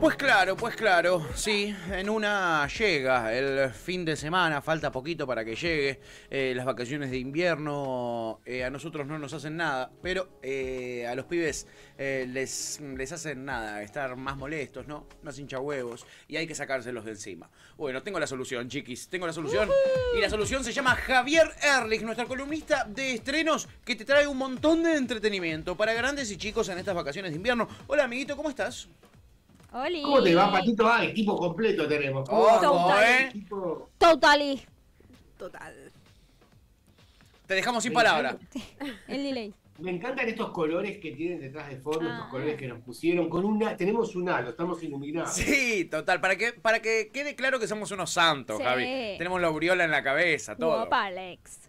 Pues claro, pues claro, sí, en una llega el fin de semana, falta poquito para que llegue, eh, las vacaciones de invierno eh, a nosotros no nos hacen nada, pero eh, a los pibes eh, les, les hacen nada, estar más molestos, ¿no? Más hinchahuevos y hay que sacárselos de encima. Bueno, tengo la solución, chiquis, tengo la solución y la solución se llama Javier Erlich, nuestro columnista de estrenos que te trae un montón de entretenimiento para grandes y chicos en estas vacaciones de invierno. Hola, amiguito, ¿cómo estás? Oli. ¿Cómo te va, Patito? Ah, equipo completo tenemos. ¿Cómo Ojo, va? ¿eh? Equipo- Totally. Total. Te dejamos sin palabra. El delay. Me encantan estos colores que tienen detrás de fondo, Ah. estos colores que nos pusieron. Con una, tenemos un halo, estamos iluminados. Sí, total, para que, para que quede claro que somos unos santos, Sí. Javi. Tenemos la aureola en la cabeza, todo. Guapa, Alex.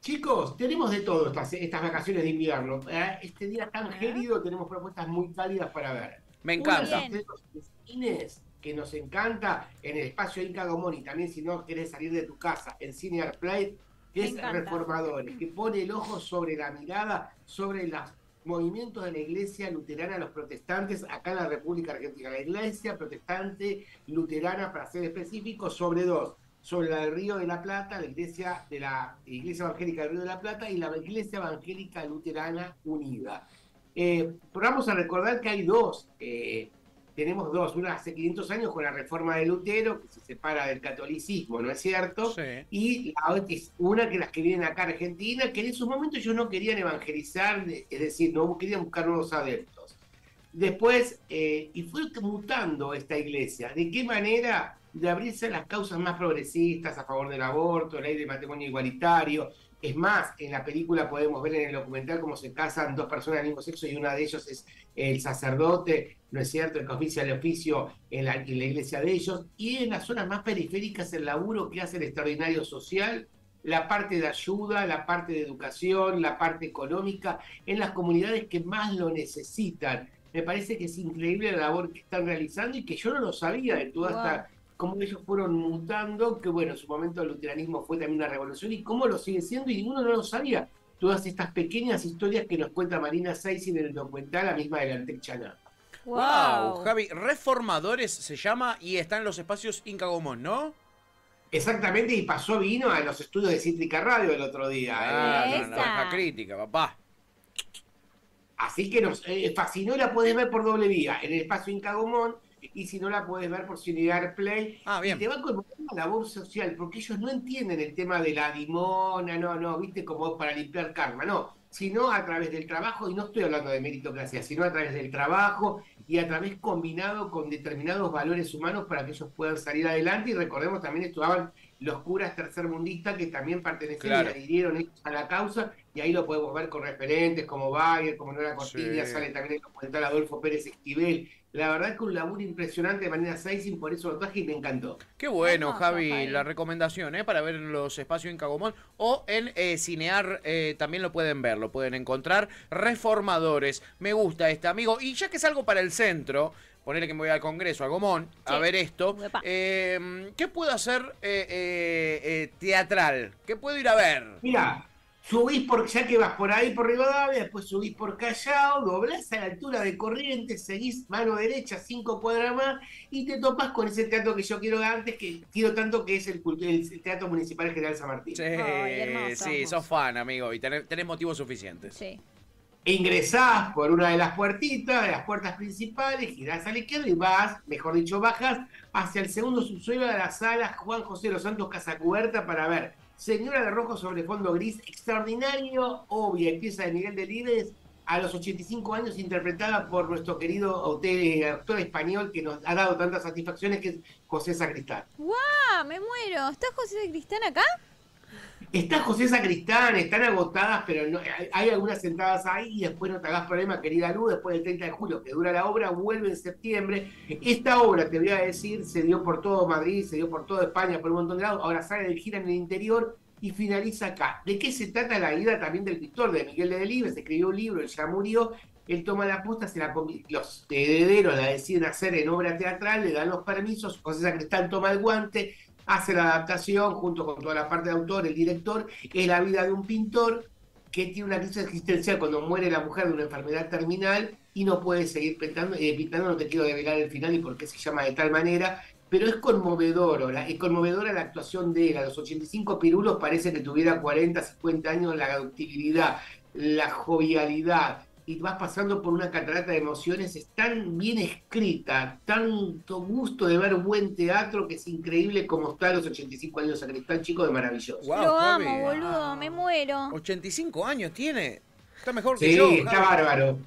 Chicos, tenemos de todo estas, estas vacaciones de invierno. Eh, Este día tan gélido tenemos propuestas muy cálidas para ver. Me Uno de encanta. Los cines que nos encanta en el espacio Inca Gomón y también si no querés salir de tu casa en Cine Play, que Me es encanta. Reformadores, que pone el ojo sobre la mirada, sobre los movimientos de la iglesia luterana, los protestantes, acá en la República Argentina. La iglesia protestante luterana, para ser específico, sobre dos. Sobre la del Río de la Plata, la iglesia de la Iglesia Evangélica del Río de la Plata y la Iglesia Evangélica Luterana Unida. Eh, pero vamos a recordar que hay dos, eh, tenemos dos, una hace 500 años con la reforma de Lutero, que se separa del catolicismo, ¿no es cierto? Sí. Y la otra es una que las que vienen acá a Argentina, que en esos momentos ellos no querían evangelizar, es decir, no querían buscar nuevos adeptos. Después, eh, y fue mutando esta iglesia. ¿De qué manera? De abrirse a las causas más progresistas a favor del aborto, ley de matrimonio igualitario. Es más, en la película podemos ver en el documental cómo se casan dos personas del mismo sexo y una de ellos es el sacerdote, ¿no es cierto?, el que oficia el oficio en la, iglesia de ellos. Y en las zonas más periféricas el laburo que hace el extraordinario social, la parte de ayuda, la parte de educación, la parte económica, en las comunidades que más lo necesitan. Me parece que es increíble la labor que están realizando y que yo no lo sabía de toda Wow. esta cómo ellos fueron mutando, que bueno, en su momento el luteranismo fue también una revolución y cómo lo sigue siendo y ninguno no lo sabía. Todas estas pequeñas historias que nos cuenta Marina Saisin en el documental, la misma de la Antec Chaná. Wow. Wow. Javi, Reformadores se llama y está en los espacios Inca Gomón, ¿no? Exactamente, y pasó vino a los estudios de Cítrica Radio el otro día. Ah, eh. no, no, crítica, papá. Así que nos eh, fascinó, la podés ver por doble vía, en el espacio Inca Gomón, y si no la podés ver por Cinear Play. Ah, bien. Y te va con una labor social, porque ellos no entienden el tema de la limona, no, no, viste, como para limpiar karma, no, sino a través del trabajo, y no estoy hablando de meritocracia, sino a través del trabajo y a través combinado con determinados valores humanos para que ellos puedan salir adelante. Y recordemos también estudiaban los curas tercermundistas que también pertenecían Claro. y adhirieron ellos a la causa, y ahí lo podemos ver con referentes como Bayer, como Nora Cortiña, Sí. sale también el documental Adolfo Pérez Esquivel. La verdad es que un laburo impresionante de manera Saisin, por eso lo traje y me encantó. Qué bueno, Javi, la recomendación, ¿eh? Para ver en los espacios Inca Gomón o en eh, Cinear eh, también lo pueden ver, lo pueden encontrar. Reformadores, me gusta este amigo. Y ya que es algo para el centro, ponerle que me voy al Congreso, a Gomón, a ver esto. Eh, ¿Qué puedo hacer eh, eh, eh, teatral? ¿Qué puedo ir a ver? Mira, subís por, ya que vas por ahí por Rivadavia, después subís por Callao, doblás a la altura de Corrientes, seguís mano derecha, cinco cuadras más, y te topas con ese teatro que yo quiero antes, que quiero tanto que es el, Teatro Municipal General San Martín. Sí, Ay, hermoso, sí, hermoso. sos fan, amigo, y tenés, tenés motivos suficientes. Sí. Ingresás por una de las puertitas, de las puertas principales, girás a la izquierda y vas, mejor dicho, bajas hacia el segundo subsuelo de la sala Juan José de los Santos Casa Cubierta para ver Señora de Rojo sobre fondo gris, extraordinario, obvia, pieza de Miguel Delibes, a los 85 años, interpretada por nuestro querido autor, español que nos ha dado tantas satisfacciones, que es José Sacristán. ¡Guau! Me muero. ¿Está José de Cristán acá? Está José Sacristán, están agotadas, pero hay, algunas sentadas ahí y después no te hagas problema, querida Luz, después del 30 de julio que dura la obra, vuelve en septiembre. Esta obra, te voy a decir, se dio por todo Madrid, se dio por toda España, por un montón de lados, ahora sale de gira en el interior y finaliza acá. ¿De qué se trata la vida también del pintor, de Miguel de Delibes? Escribió un libro, él ya murió, él toma la posta, se la los herederos la deciden hacer en obra teatral, le dan los permisos, José Sacristán toma el guante, hace la adaptación junto con toda la parte de autor, el director, es la vida de un pintor que tiene una crisis existencial cuando muere la mujer de una enfermedad terminal y no puede seguir pintando, eh, pintando no te quiero revelar el final y por qué se llama de tal manera, pero es conmovedor, es conmovedora la actuación de él. A los 85 pirulos parece que tuviera 40, 50 años, la ductibilidad, la jovialidad, y vas pasando por una catarata de emociones, es tan bien escrita, tanto gusto de ver buen teatro que es increíble como está a los 85 años, tan chico de maravilloso. Guau, Lo Javi. amo, boludo, me muero. 85 años tiene. Está mejor que Sí, yo. está Javi. bárbaro.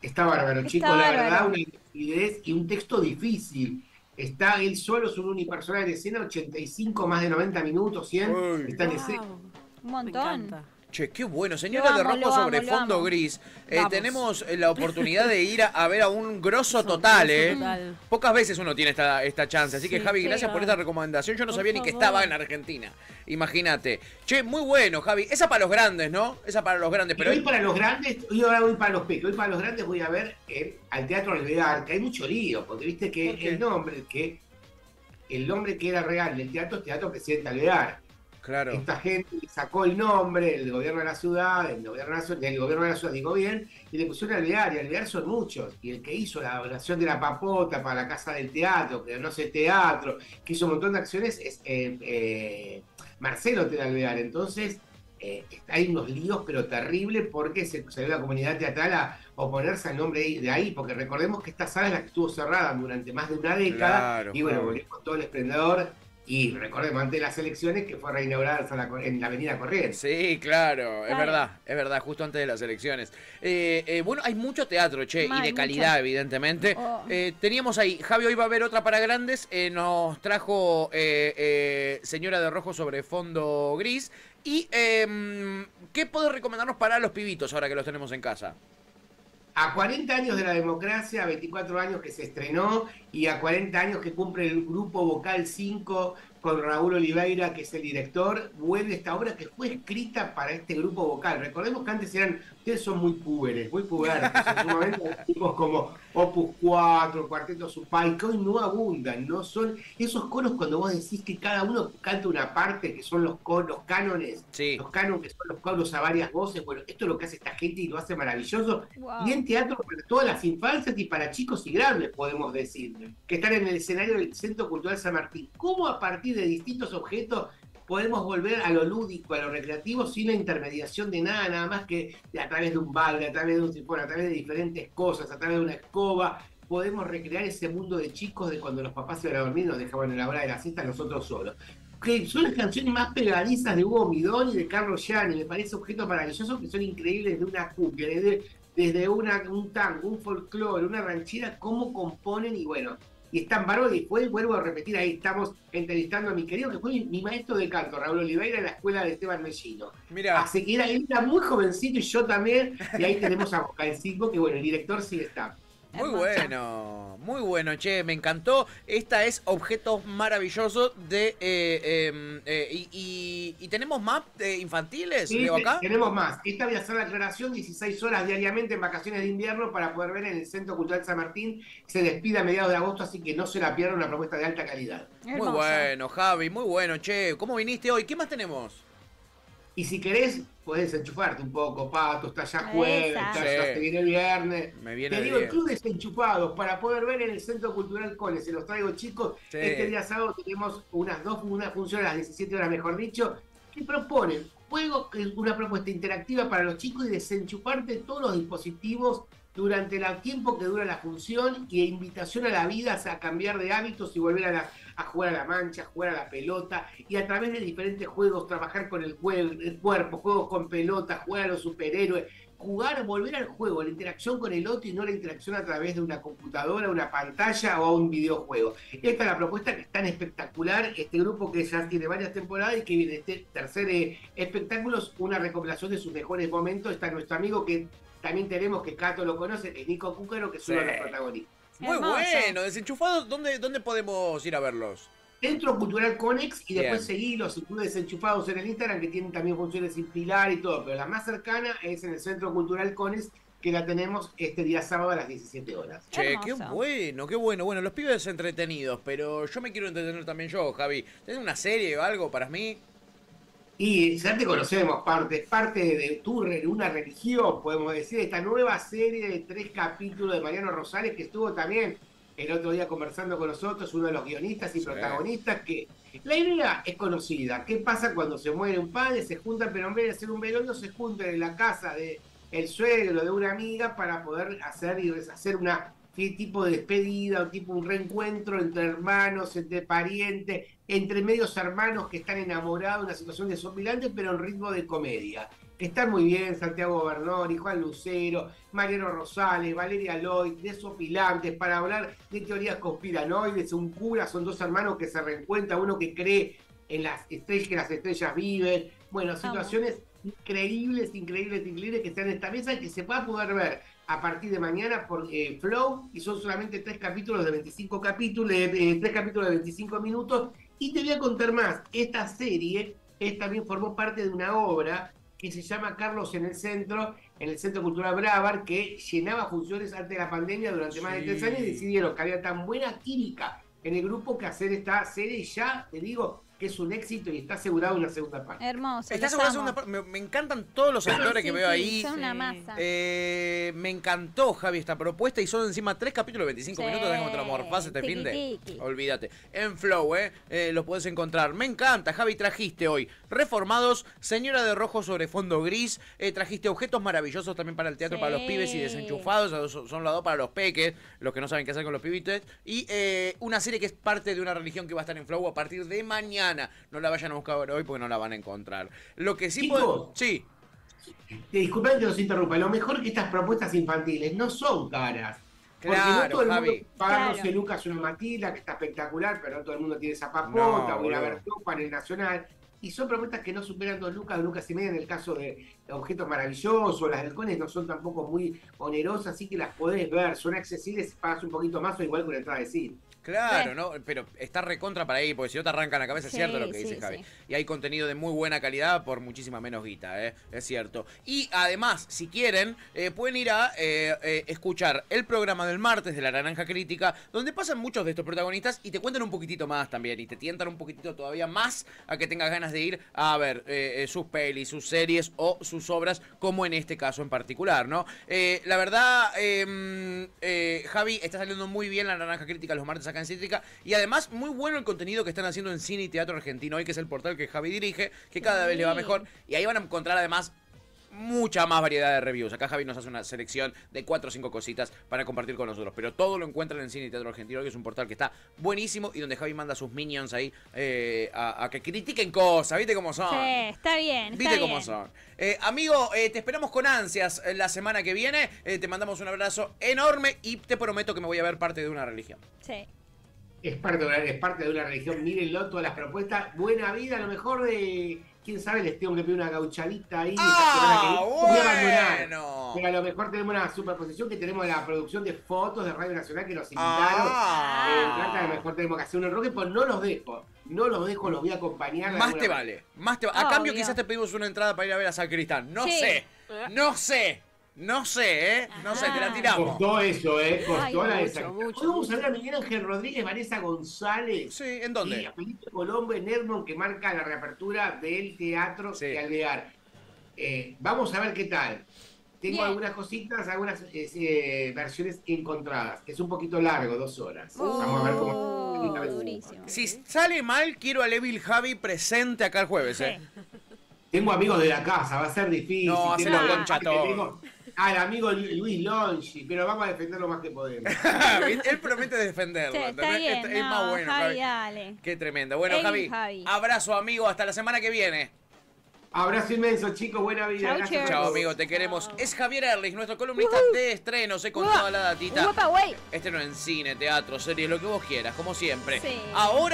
Está bárbaro, Está chicos, la bárbaro. verdad, una lucidez y un texto difícil. Está él solo, es un unipersonal de escena, 85, más de 90 minutos, 100. Uy. Está en escena. Wow, Un me montón. Che, qué bueno. Señora de rojo sobre amo, fondo gris. Eh, tenemos eh, la oportunidad de ir a, a ver a un grosso total, ¿eh? total. Pocas veces uno tiene esta, esta chance. Así que, Sí, Javi, gracias por esta recomendación. Yo no Por sabía ni que estaba en Argentina. Imagínate. Che, muy bueno, Javi. Esa para los grandes, ¿no? Esa para los grandes. Pero hoy para los grandes, hoy ahora voy para los pequeños, hoy para los grandes voy a ver eh, al Teatro Alvear, que hay mucho lío, porque viste que el nombre que el nombre que era real del teatro es Teatro Presidente Alvear. Claro. Esta gente sacó el nombre del gobierno de la ciudad, del gobierno, del gobierno de la ciudad, digo bien, y le pusieron Alvear, y Alvear son muchos. Y el que hizo la oración de la papota para la casa del teatro, que no sé teatro, que hizo un montón de acciones, es eh, eh, Marcelo. Entonces, eh, hay unos líos, pero terribles, porque se salió la comunidad teatral a oponerse al nombre de ahí, porque recordemos que esta sala es la que estuvo cerrada durante más de una década, Claro, y bueno, con todo el esplendor. Y recordemos, antes de las elecciones, que fue reinaugurada en la- en la Avenida Corrientes. Sí, claro, es verdad, es verdad, justo antes de las elecciones. Eh, eh, bueno, hay mucho teatro, che, Mal, y de mucho. calidad, evidentemente. Oh. Eh, teníamos ahí, Javi hoy va a ver otra para grandes, eh, nos trajo eh, eh, Señora de Rojo sobre fondo gris. ¿Y em, qué puedo recomendarnos para los pibitos ahora que los tenemos en casa? A 40 años de la democracia, a 24 años que se estrenó y a 40 años que cumple el grupo Vocal 5 con Raúl Oliveira, que es el director, vuelve esta obra que fue escrita para este grupo vocal. Recordemos que antes eran, ustedes son muy púberes, muy pubertos, en su momento tipos como Opus 4, Cuarteto Supay, que hoy no abundan, no son esos coros cuando vos decís que cada uno canta una parte, que son los, los cánones, Sí. los cánones que son los coros a varias voces, bueno, esto es lo que hace esta gente y lo hace maravilloso, Wow. y en teatro para todas las infancias y para chicos y grandes, podemos decir, que están en el escenario del Centro Cultural San Martín. ¿Cómo a partir de distintos objetos podemos volver a lo lúdico, a lo recreativo, sin la intermediación de nada, nada más que a través de un balde, a través de un sifón, a través de diferentes cosas, a través de una escoba? Podemos recrear ese mundo de chicos de cuando los papás se iban a dormir y nos dejaban en la hora de la siesta nosotros solos. Que son las canciones más pegadizas de Hugo Midón y de Carlos Gianni. Me parece objetos maravillosos que son increíbles de una cumbia, desde, desde una, un tango, un folclore, una ranchera, cómo componen y bueno, y están bárbaros. Y fue, vuelvo a repetir, ahí estamos entrevistando a mi querido, que fue mi, mi maestro de canto, Raúl Oliveira, en la escuela de Esteban Mellino. Mira, Así que era, él era muy jovencito y yo también, y ahí tenemos a Vocal 5, que bueno, el director sí está. Muy bueno, muy bueno, che, me encantó. Esta es Objetos Maravillosos de... eh, em, eh, y, y- y tenemos más eh, infantiles, Sí, leo te- acá. tenemos más. Esta voy a hacer la aclaración 16 horas diariamente en vacaciones de invierno para poder ver en el Centro Cultural San Martín. Se despide a mediados de agosto, así que no se la pierdan, una propuesta de alta calidad. Muy bueno, Javi, muy bueno, che. ¿Cómo viniste hoy? ¿Qué más tenemos? Y si querés, podés enchufarte un poco, Pato, está ya jueves, está, Sí. ya se viene el viernes. Me viene Te digo, el. Club Desenchufados, para poder ver en el Centro Cultural Cole, se los traigo chicos. Sí. Este día sábado tenemos unas dos, una función a las 17 horas, mejor dicho, que proponen juego, que es una propuesta interactiva para los chicos y desenchufarte todos los dispositivos durante el tiempo que dura la función y invitación a la vida a cambiar de hábitos y volver a, la- a jugar a la mancha, a jugar a la pelota y a través de diferentes juegos trabajar con el, cuerpo, juegos con pelota, jugar a los superhéroes, jugar, volver al juego, la interacción con el otro y no la interacción a través de una computadora, una pantalla o un videojuego. Esta es la propuesta que es tan espectacular, este grupo que ya tiene varias temporadas y que viene este tercer eh, espectáculo, es una recopilación de sus mejores momentos. Está nuestro amigo que también tenemos, que Cato lo conoce, es Nico Cúcaro, que es uno de los Sí. protagonistas. Muy Hermoso. bueno, desenchufados, ¿dónde, ¿dónde podemos ir a verlos? Centro Cultural Conex y después Bien. seguirlos y clubes desenchufados en el Instagram que tienen también funciones sin pilar y todo, pero la más cercana es en el Centro Cultural Conex que la tenemos este día sábado a las 17 horas. Che, qué bueno, qué bueno. Bueno, los pibes entretenidos, pero yo me quiero entretener también yo, Javi. ¿Tenés una serie o algo para mí? Y ya te conocemos, parte, parte de tu una religión, podemos decir, esta nueva serie de tres capítulos de Mariano Rosales, que estuvo también el otro día conversando con nosotros, uno de los guionistas y Sí. protagonistas, que la idea es conocida. ¿Qué pasa cuando se muere un padre? Se juntan, pero en vez de hacer un velorio, se juntan en la casa de el suegro de una amiga para poder hacer y hacer una tipo de despedida o tipo un reencuentro entre hermanos, entre parientes, entre medios hermanos que están enamorados, una situación desopilante, pero en ritmo de comedia. Están muy bien Santiago Bernoni, Juan Lucero, Mariano Rosales, Valeria Lloyd, desopilantes, para hablar de teorías conspiranoides, un cura, son dos hermanos que se reencuentran, uno que cree en las estrellas, que las estrellas viven, bueno, situaciones increíbles, increíbles, increíbles que están en esta mesa y que se va a poder ver a partir de mañana por eh, Flow y son solamente tres capítulos de 25 capítulos, eh, eh, tres capítulos de 25 minutos y te voy a contar más, esta serie es, también formó parte de una obra que se llama Carlos en el Centro, en el Centro Cultural Bravar, que llenaba funciones antes de la pandemia durante más de tres años y decidieron que había tan buena química en el grupo que hacer esta serie. Y ya te digo que es un éxito y está asegurado una segunda parte. Hermoso. Está los segura la amo. segunda parte. Me, me encantan todos los actores Sí, que veo sí, ahí. Son una masa. Eh, me encantó, Javi, esta propuesta y son encima tres capítulos de 25 Sí. minutos. Tengo otra morfaz este fin de. Olvídate. En Flow, ¿eh? Eh, Lo puedes encontrar. Me encanta, Javi. Trajiste hoy Reformados, Señora de Rojo sobre fondo gris. eh, trajiste objetos maravillosos también para el teatro, Sí. para los pibes y desenchufados. Son, son los dos para los peques, los que no saben qué hacer con los pibites. Y eh, una serie que es parte de una religión que va a estar en Flow a partir de mañana. No la vayan a buscar hoy porque no la van a encontrar. Lo que sí Chicos. puedo. Sí. Disculpen que los interrumpa. Lo mejor que estas propuestas infantiles no son caras. Porque no Claro, todo el mundo Javi. paga Claro. 12 lucas una matila que está espectacular, pero no todo el mundo tiene esa No, papota, boludo. una versión para el nacional. Y son propuestas que no superan dos lucas, dos lucas y media en el caso de objetos maravillosos. Las halcones no son tampoco muy onerosas, así que las podés ver. Son accesibles si pagas un poquito más o igual que una entrada de cine. Claro, Sí. ¿no? Pero está recontra para ahí, porque si no te arrancan la cabeza, es cierto lo que sí, dice Javi. Y hay contenido de muy buena calidad por muchísima menos guita, ¿eh? Es cierto. Y además, si quieren, eh, pueden ir a eh, eh, escuchar el programa del martes de La Naranja Crítica, donde pasan muchos de estos protagonistas y te cuentan un poquitito más también, y te tientan un poquitito todavía más a que tengas ganas de ir a ver eh, sus pelis, sus series o sus obras, como en este caso en particular, ¿no? Eh, la verdad, eh, eh, Javi, está saliendo muy bien La Naranja Crítica los martes acá Cítrica, y además muy bueno el contenido que están haciendo en Cine y Teatro Argentino hoy, que es el portal que Javi dirige, que cada vez le va mejor, y ahí van a encontrar además mucha más variedad de reviews. Acá Javi nos hace una selección de cuatro o cinco cositas para compartir con nosotros. Pero todo lo encuentran en Cine y Teatro Argentino, que es un portal que está buenísimo y donde Javi manda a sus minions ahí eh, a, a que critiquen cosas. ¿Viste cómo son? Sí, está bien. está ¿Viste cómo bien. son? Eh, amigo, eh, te esperamos con ansias la semana que viene. Te mandamos un abrazo enorme y te prometo que me voy a ver parte de una religión. Sí. Es parte, de una, es parte de una religión, mírenlo, todas las propuestas. Buena vida, a lo mejor de. Quién sabe, les tengo que pedir una gauchadita ahí. que ¡Ah, abandonar. bueno! Pero a lo mejor tenemos una superposición que tenemos la producción de fotos de Radio Nacional que nos invitaron. Ah. Eh, trata, a lo mejor tenemos que hacer un enroque, pues no los dejo. No los dejo, los voy a acompañar. Más te vale, más te va- A cambio, quizás te pedimos una entrada para ir a ver a San Cristán. No Sí. sé, no sé, no sé, ¿eh? No sé, te la tiramos. Costó eso, ¿eh? Costó Ay, la mucho, de esa. mucho, a mucho. ver a Miguel Ángel Rodríguez, Vanessa González. Sí, ¿en Y dónde? a Felipe Colombo en Edmond que marca la reapertura del teatro Sí. de Alvear. Eh, vamos a ver qué tal. Tengo Bien. algunas cositas, algunas eh, eh, versiones encontradas. Es un poquito largo, dos horas. Vamos a ver cómo. Oh, durísimo. Si sale mal, quiero a Levil Javi presente acá el jueves, ¿eh? Tengo amigos de la casa, va a ser difícil. No, Tengo- hacelo concha todo. Al amigo Lu- Luis Longi, pero vamos a defender lo más que podemos. Él promete defenderlo. Sí, está bien. Es- es no, más bueno, Javi, Javi. dale. Qué tremendo. Bueno, Javi, Javi. abrazo, amigo. Hasta la semana que viene. Abrazo inmenso, chicos. Buena vida. Chao, todos. amigo. Te queremos. Es Javier Erlich, nuestro columnista de estrenos, eh, con Uah, toda la datita. Guapa, güey. Estreno en cine, teatro, series, lo que vos quieras, como siempre. Sí. Ahora.